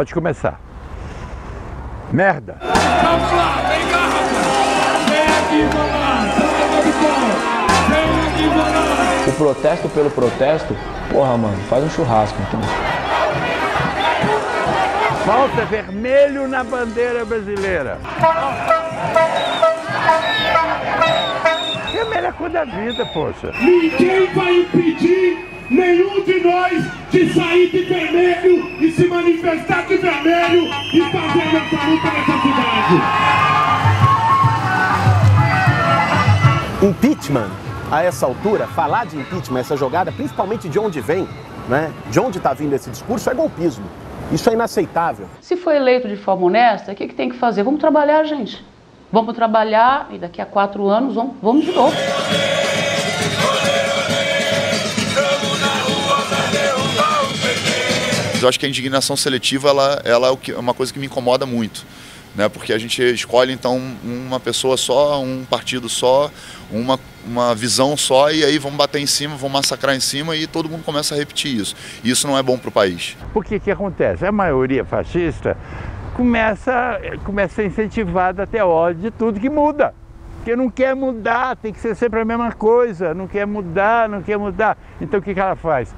Pode começar. Merda! Vamos lá, vem cá, rapaz! Vem aqui, mamãe! Vem aqui, mamãe! O protesto pelo protesto, porra, mano, faz um churrasco, então. Falta vermelho na bandeira brasileira. É a melhor coisa da vida, poxa. Ninguém vai impedir nenhum de nós de sair de vermelho e se manifestar de vermelho e fazer nossa luta nessa cidade. Impeachment, a essa altura, falar de impeachment, essa jogada, principalmente de onde vem, né, de onde está vindo esse discurso, é golpismo. Isso é inaceitável. Se foi eleito de forma honesta, o que, que tem que fazer? Vamos trabalhar, gente. Vamos trabalhar e daqui a quatro anos vamos, vamos de novo. Eu acho que a indignação seletiva ela, ela é, é uma coisa que me incomoda muito. Né, porque a gente escolhe então uma pessoa só, um partido só, uma, uma visão só, e aí vamos bater em cima, vamos massacrar em cima e todo mundo começa a repetir isso. E isso não é bom para o país. Por que que acontece? A maioria fascista começa, começa a ser incentivada até ódio de tudo que muda. Porque não quer mudar, tem que ser sempre a mesma coisa, não quer mudar, não quer mudar. Então o que, que ela faz?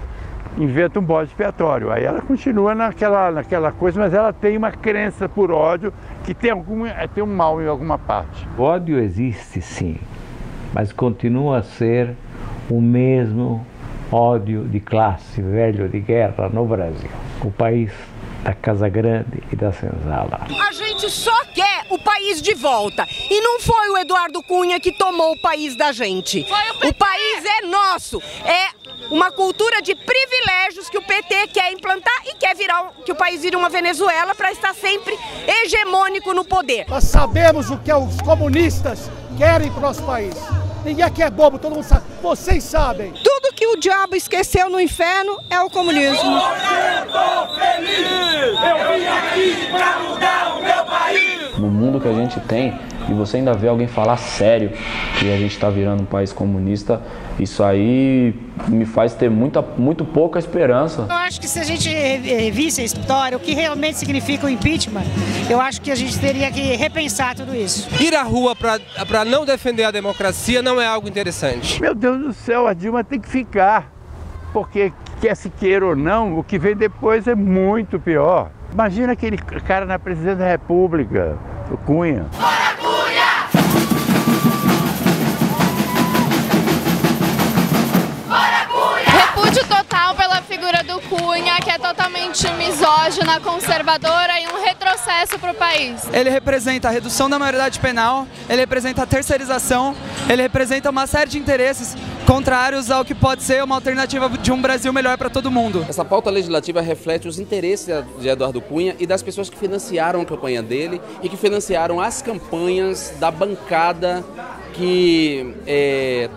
Inventa um bode expiatório. Aí ela continua naquela, naquela coisa, mas ela tem uma crença por ódio que tem, algum, tem um mal em alguma parte. O ódio existe sim, mas continua a ser o mesmo ódio de classe velho de guerra no Brasil. O país da Casa Grande e da Senzala. A gente só quer o país de volta. E não foi o Eduardo Cunha que tomou o país da gente. O, o país é nosso. É uma cultura de privilégios que o PT quer implantar e quer virar que o país vire uma Venezuela para estar sempre hegemônico no poder. Nós sabemos o que os comunistas querem para o nosso país. Ninguém aqui é bobo, todo mundo sabe. Vocês sabem. Tudo que o diabo esqueceu no inferno é o comunismo. Eu tô feliz! Eu vim aqui para mudar o meu país! No mundo que a gente tem, e você ainda vê alguém falar sério que a gente está virando um país comunista, isso aí me faz ter muita, muito pouca esperança. Eu acho que se a gente visse a história, o que realmente significa o impeachment, eu acho que a gente teria que repensar tudo isso. Ir à rua para não defender a democracia não é algo interessante. Meu Deus do céu, a Dilma tem que ficar. Porque quer se queira ou não, o que vem depois é muito pior. Imagina aquele cara na presidência da República, o Cunha. Cunha, que é totalmente misógina, conservadora e um retrocesso para o país. Ele representa a redução da maioridade penal, ele representa a terceirização, ele representa uma série de interesses contrários ao que pode ser uma alternativa de um Brasil melhor para todo mundo. Essa pauta legislativa reflete os interesses de Eduardo Cunha e das pessoas que financiaram a campanha dele e que financiaram as campanhas da bancada que é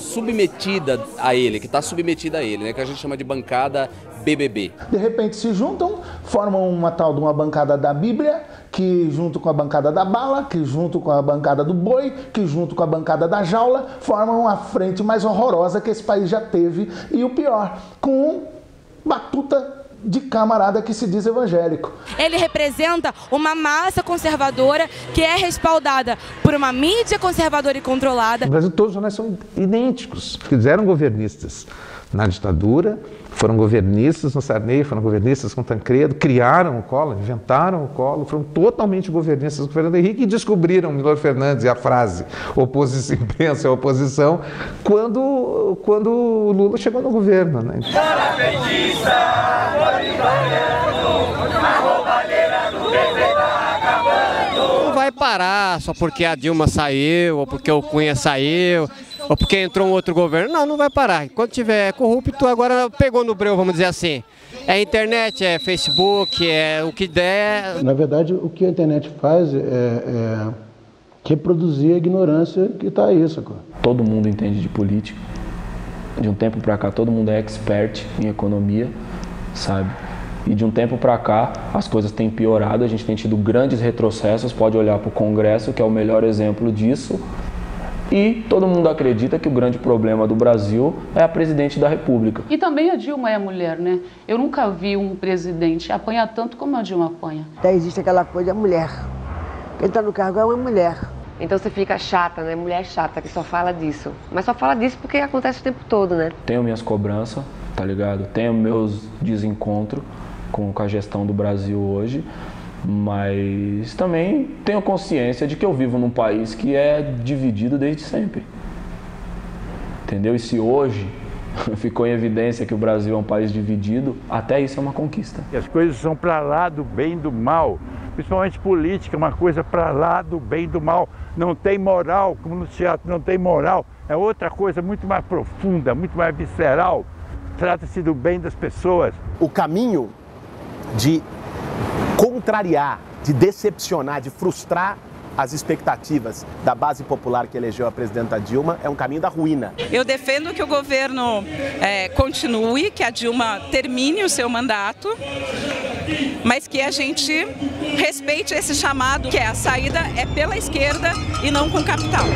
submetida a ele, que está submetida a ele, né, que a gente chama de bancada BBB. De repente se juntam, formam uma tal de uma bancada da Bíblia, que junto com a bancada da bala, que junto com a bancada do boi, que junto com a bancada da jaula, formam a frente mais horrorosa que esse país já teve e o pior, com batuta de camarada que se diz evangélico. Ele representa uma massa conservadora que é respaldada por uma mídia conservadora e controlada. No Brasil todos nós são idênticos, eles eram governistas na ditadura, foram governistas no Sarney, foram governistas com Tancredo, criaram o Collor, inventaram o Collor, foram totalmente governistas com Fernando Henrique e descobriram Milor Fernandes e a frase oposição, imprensa é oposição quando, quando o Lula chegou no governo. Né? Não vai parar só porque a Dilma saiu ou porque o Cunha saiu ou porque entrou um outro governo. Não, não vai parar. Enquanto tiver corrupto, agora pegou no breu, vamos dizer assim. É internet, é Facebook, é o que der. Na verdade, o que a internet faz é, é reproduzir a ignorância que está aí, sacou? Todo mundo entende de política. De um tempo para cá, todo mundo é expert em economia, sabe? E de um tempo para cá, as coisas têm piorado, a gente tem tido grandes retrocessos. Pode olhar para o Congresso, que é o melhor exemplo disso E todo mundo acredita que o grande problema do Brasil é a presidente da República. E também a Dilma é mulher, né? Eu nunca vi um presidente apanhar tanto como a Dilma apanha. Até existe aquela coisa da mulher. Quem está no cargo é uma mulher. Então você fica chata, né? Mulher chata que só fala disso. Mas só fala disso porque acontece o tempo todo, né? Tenho minhas cobranças, tá ligado? Tenho meus desencontros com, com a gestão do Brasil hoje, mas também tenho consciência de que eu vivo num país que é dividido desde sempre. Entendeu? E se hoje ficou em evidência que o Brasil é um país dividido, até isso é uma conquista. E as coisas são para lá do bem e do mal, principalmente política, uma coisa para lá do bem e do mal. Não tem moral, como no teatro não tem moral, é outra coisa muito mais profunda, muito mais visceral. Trata-se do bem das pessoas. O caminho de contrariar, de decepcionar, de frustrar as expectativas da base popular que elegeu a presidenta Dilma é um caminho da ruína. Eu defendo que o governo é, continue, que a Dilma termine o seu mandato, mas que a gente respeite esse chamado, que é a saída é pela esquerda e não com capital.